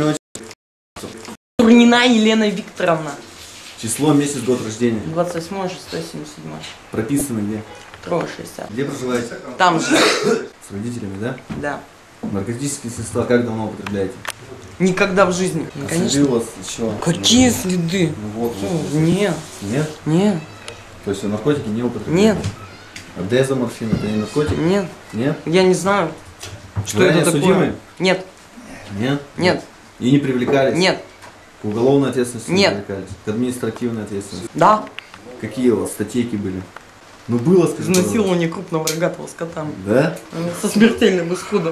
Отчество, Турнина Елена Викторовна. Число, месяц, год рождения. 28 6 77 Прописано где? 2 60. Где проживаете? Там же. С родителями, да? Да. Наркотические средства как давно употребляете? Никогда в жизни. А Конечно. вас еще? Какие следы? Ну вот, вот. Нет, Нет? нет, То есть вы наркотики не употребляете? нет, А дезоморфин это не наркотик? нет. Нет? Я не знаю, что Вы это такое. судимы? Нет, Нет? нет, И не привлекались? нет. К уголовной ответственности не Нет. привлекались? К административной ответственности? Да. Какие у вас статейки были? Ну было, скажи. Изнасилование крупного рогатого скота. Да? Со смертельным исходом.